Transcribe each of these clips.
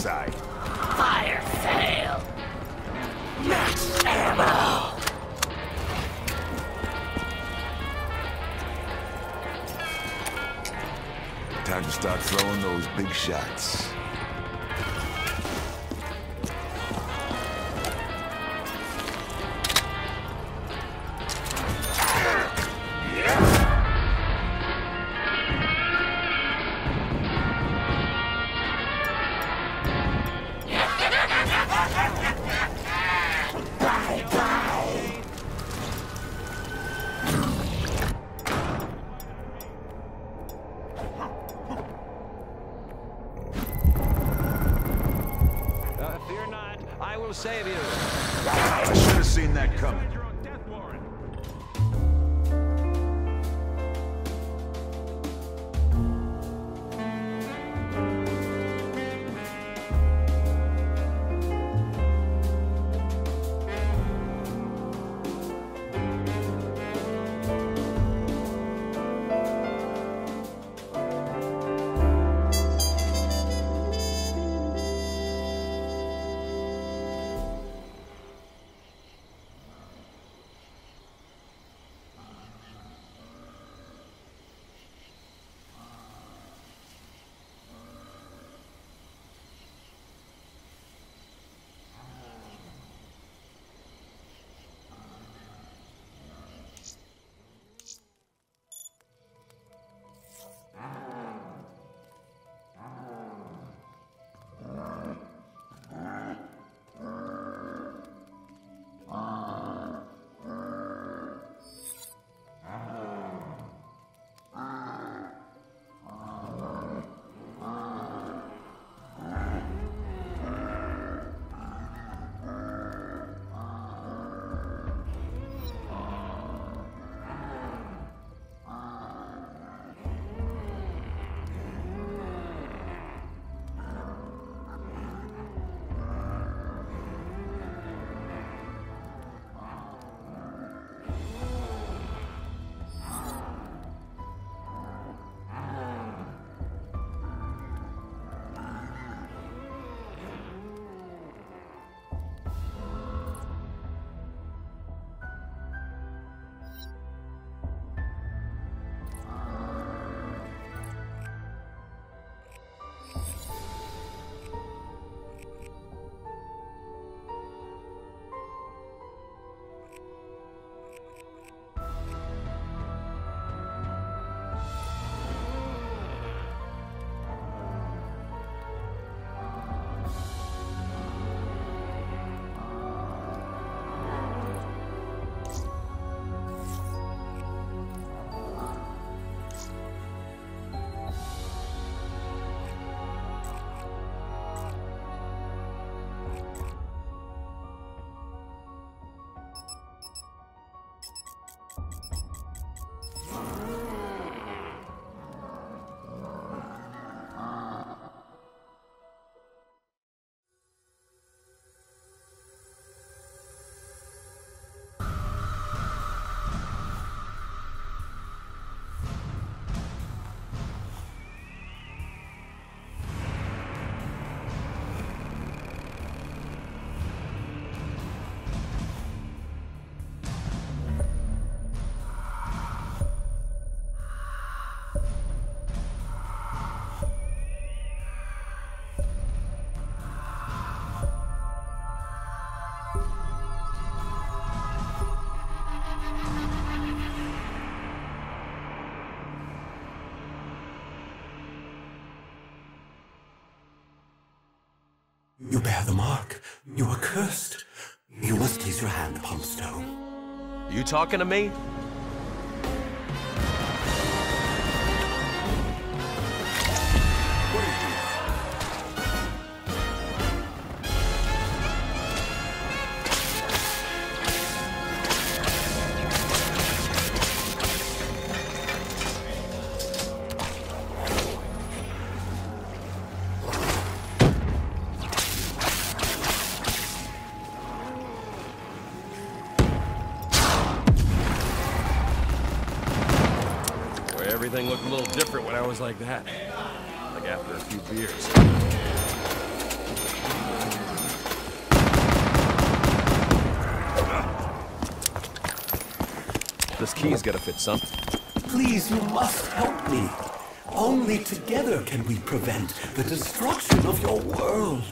side. Save you. I should have seen that coming. The mark. You are cursed. You must place your hand upon the stone. You talking to me? was like that. Like after a few beers. This key's gotta fit something. Please, you must help me. Only together can we prevent the destruction of your world.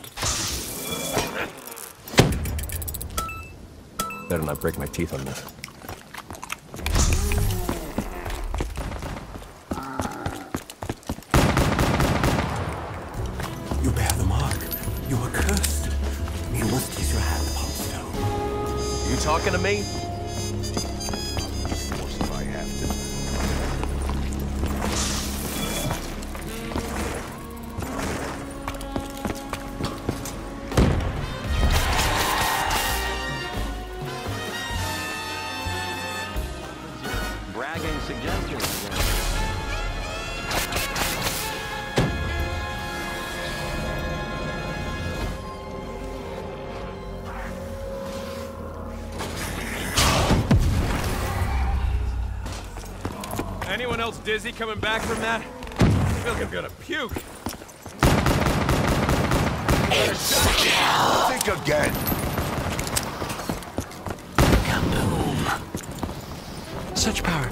Better not break my teeth on this. Talking to me? Anyone else dizzy coming back from that? I feel like I'm gonna puke. Think again. Kaboom. Such power.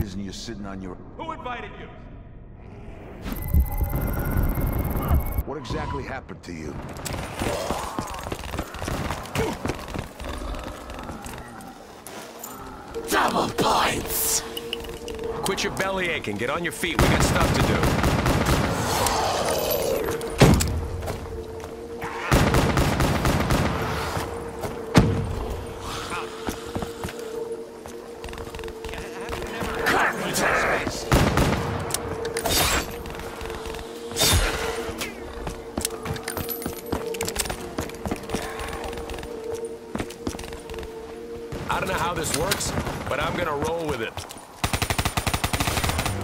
Reason you're sitting on your... Who invited you? What exactly happened to you? Double points. Quit your belly aching. Get on your feet. We got stuff to do. Works, but I'm gonna roll with it.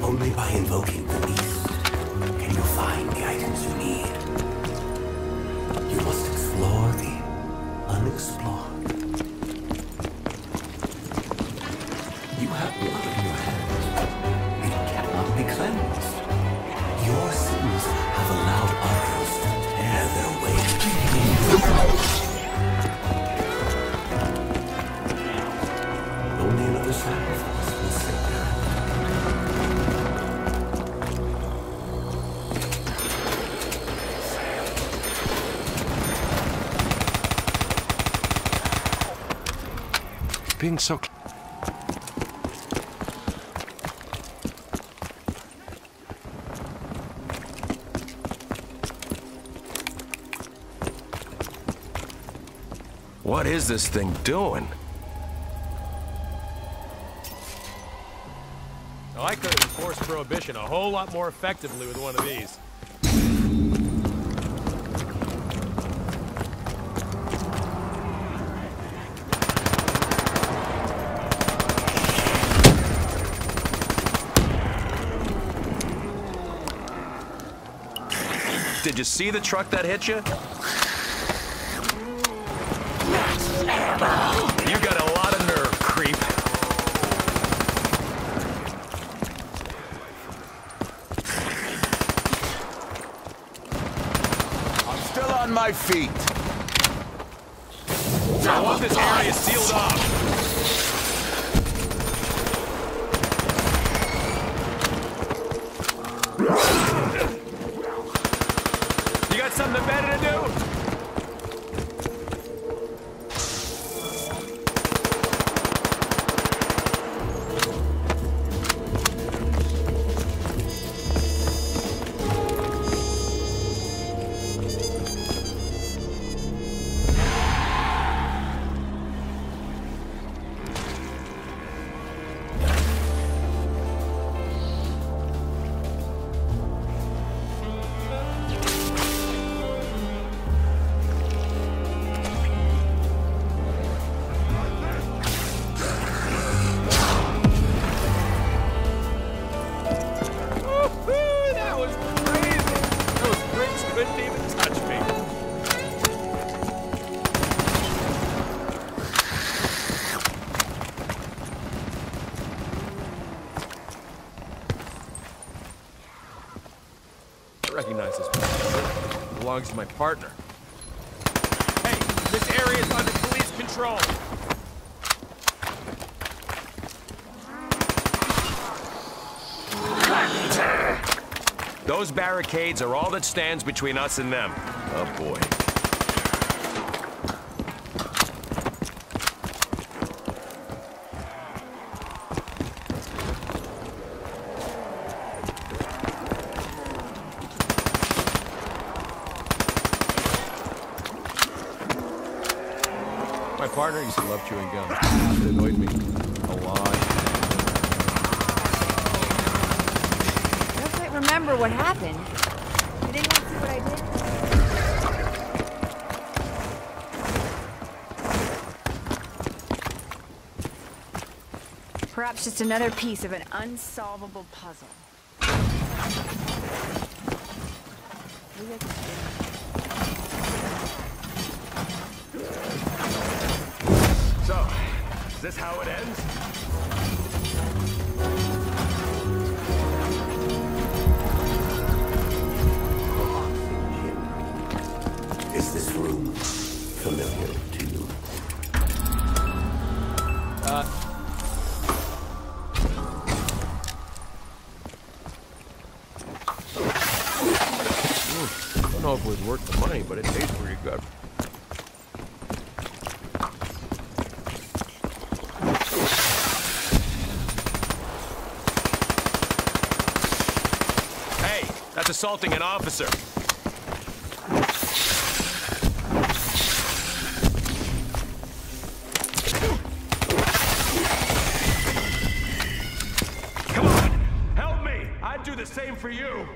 Only by invoking the beast can you find the items you need. You must explore the unexplored. You have blood Being so. What is this thing doing? I could have enforced prohibition a whole lot more effectively with one of these. Did you see the truck that hit you? You got a lot of nerve, creep. I'm still on my feet. I want this area sealed off. Belongs to my partner. Hey, this area is under police control. Those barricades are all that stands between us and them. Oh boy. Used to love chewing gum. It annoyed me a lot. I quite remember what happened. Did see what I did? Perhaps just another piece of an unsolvable puzzle. Maybe I could- So, is this how it ends? Is this room familiar to you? Uh. I don't know if it was worth the money, but it tastes pretty good. Hey, that's assaulting an officer. Come on, help me! I'd do the same for you.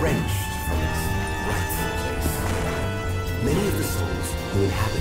Wrenched from its rightful place. Many of the souls who inhabit